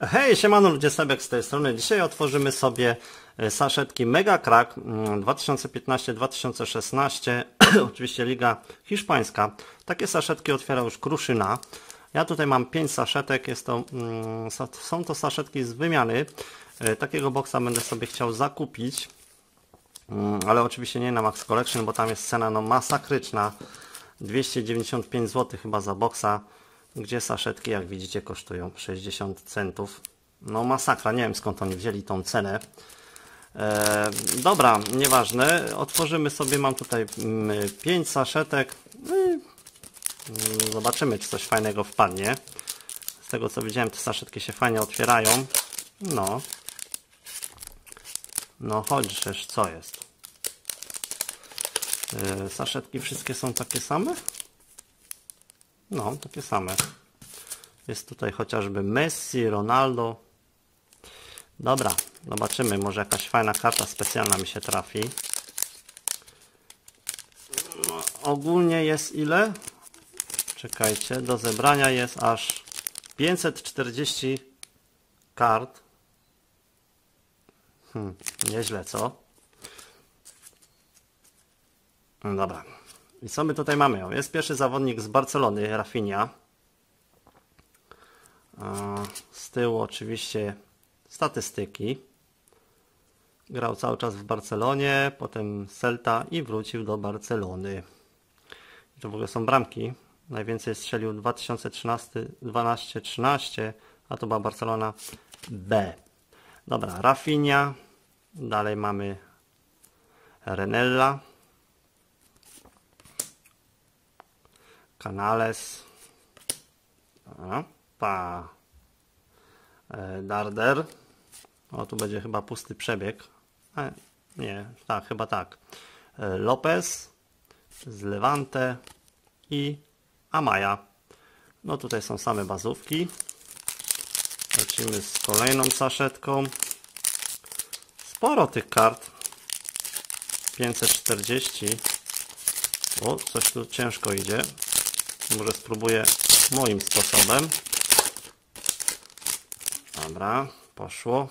Hej, siemano ludzie, Sebek z tej strony. Dzisiaj otworzymy sobie e, saszetki Mega Crack mm, 2015-2016, oczywiście Liga Hiszpańska. Takie saszetki otwiera już Kruszyna. Ja tutaj mam 5 saszetek, jest to, mm, są to saszetki z wymiany. E, Takiego boksa będę sobie chciał zakupić, Mm, ale oczywiście nie na Max Collection, bo tam jest cena no masakryczna. 295 zł chyba za boksa, gdzie saszetki jak widzicie kosztują 60 centów. No masakra, nie wiem skąd oni wzięli tą cenę. E, dobra, nieważne. Otworzymy sobie, mam tutaj 5 saszetek. No mm, zobaczymy, czy coś fajnego wpadnie. Z tego co widziałem, te saszetki się fajnie otwierają. No. No chodź, co jest? Yy, saszetki wszystkie są takie same? No, takie same. Jest tutaj chociażby Messi, Ronaldo. Dobra, zobaczymy, może jakaś fajna karta specjalna mi się trafi. No, ogólnie jest ile? Czekajcie, do zebrania jest aż 540 kart. Hmm, nieźle, co? No Dobra. I co my tutaj mamy? Jest pierwszy zawodnik z Barcelony, Rafinha. Z tyłu oczywiście statystyki. Grał cały czas w Barcelonie, potem Celta i wrócił do Barcelony. I to w ogóle są bramki. Najwięcej strzelił 2013, 12-13, a to była Barcelona B. Dobra, Rafinha. Dalej mamy Renella. Canales. Pa. Darder. O, tu będzie chyba pusty przebieg. E, nie, tak, chyba tak. E, Lopez z Levante i Amaya. No tutaj są same bazówki. Lecimy z kolejną saszetką. Sporo tych kart. 540. O, coś tu ciężko idzie. Może spróbuję moim sposobem. Dobra, poszło.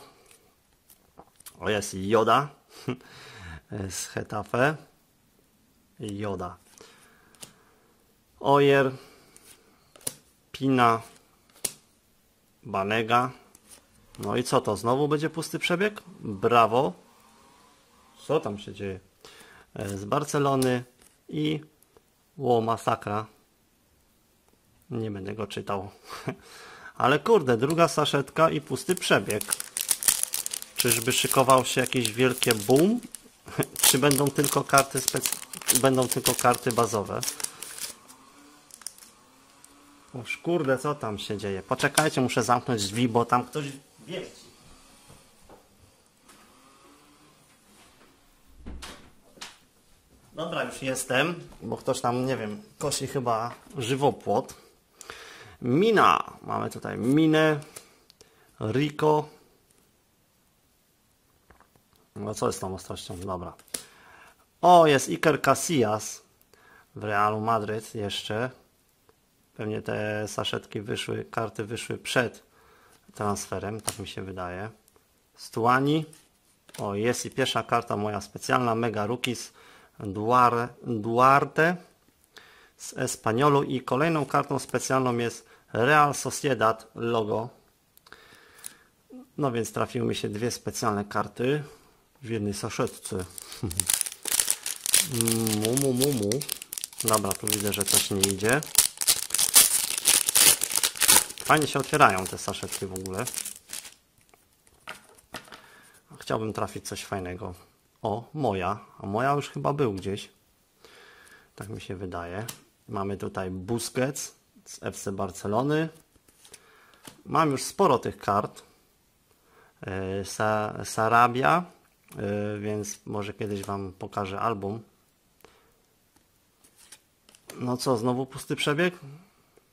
O, jest Joda z Hetafe. Joda. Ojer. Pina. Banega. No i co to? Znowu będzie pusty przebieg? Brawo. Co tam się dzieje? E, Z Barcelony i Ło masakra. Nie będę go czytał. Ale kurde, druga saszetka i pusty przebieg. Czyżby szykował się jakieś wielkie boom? Czy będą tylko karty będą tylko karty bazowe? Oż kurde, co tam się dzieje? Poczekajcie, muszę zamknąć drzwi, bo tam ktoś wierci. Dobra, już jestem, bo ktoś tam, nie wiem, kosi chyba żywopłot. Mina. Mamy tutaj Minę, Rico. No co jest tą ostrością? Dobra. O, jest Iker Casillas w Realu Madryt jeszcze. Pewnie te saszetki wyszły, karty wyszły przed transferem, tak mi się wydaje. Stuani. O, jest i pierwsza karta moja specjalna, Mega Rookies Duar- Duarte z Espaniolu i kolejną kartą specjalną jest Real Sociedad logo. No więc trafiły mi się dwie specjalne karty w jednej saszetce. Mu, mu, mu, mu. Dobra, tu widzę, że coś nie idzie. Fajnie się otwierają te saszetki w ogóle. Chciałbym trafić coś fajnego. O, moja. A moja już chyba był gdzieś. Tak mi się wydaje. Mamy tutaj Busquets z FC Barcelony. Mam już sporo tych kart. Yy, Sa Sarabia, yy, więc może kiedyś Wam pokażę album. No co, znowu pusty przebieg?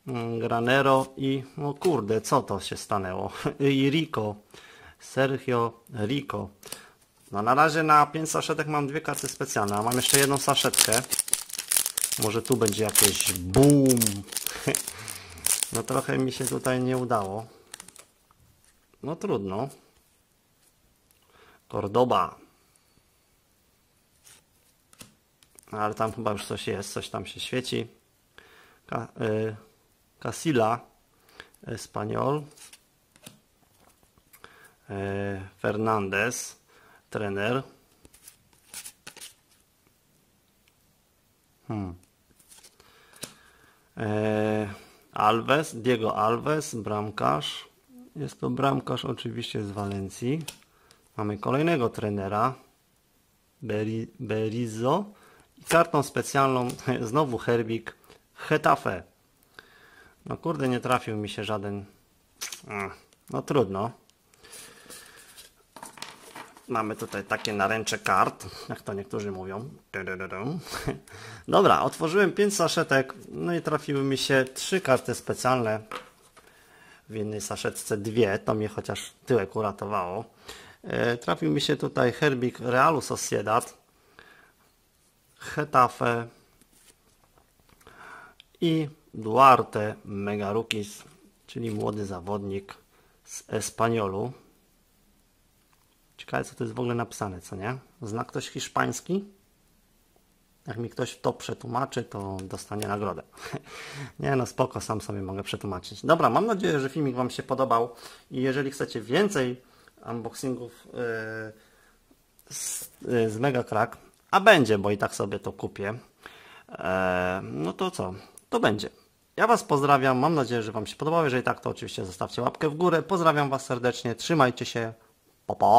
Mm, Granero i no kurde, co to się stanęło? I Rico. Sergio Rico. No na razie na 5 saszetek mam dwie karty specjalne, a mam jeszcze jedną saszetkę. Może tu będzie jakieś boom. No trochę mi się tutaj nie udało. No trudno. Cordoba. No, Ale tam chyba już coś jest, coś tam się świeci. Ka y Casilla Espanyol. Y Fernandez, trener. Hmm. E, Alves, Diego Alves, bramkarz. Jest to bramkarz oczywiście z Walencji. Mamy kolejnego trenera, Beri, Berizzo. I kartą specjalną, znowu Herbik, Hetafe. No kurde, nie trafił mi się żaden... No trudno. Mamy tutaj takie naręcze kart, jak to niektórzy mówią. Dobra, otworzyłem 5 saszetek, no i trafiły mi się trzy karty specjalne. W jednej saszetce dwie, to mnie chociaż tyłek uratowało. E, Trafił mi się tutaj Herbik Realu Sociedad, Getafe i Duarte Megarukis, czyli młody zawodnik z Espaniolu. Ciekawe, co to jest w ogóle napisane, co nie? Zna ktoś hiszpański? Jak mi ktoś to przetłumaczy, to dostanie nagrodę. Nie no, spoko, sam sobie mogę przetłumaczyć. Dobra, mam nadzieję, że filmik Wam się podobał i jeżeli chcecie więcej unboxingów yy, z, yy, z Mega Crack, a będzie, bo i tak sobie to kupię, e, no to co? To będzie. Ja Was pozdrawiam, mam nadzieję, że Wam się podobało. Jeżeli tak, to oczywiście zostawcie łapkę w górę. Pozdrawiam Was serdecznie, trzymajcie się. Pa, pa.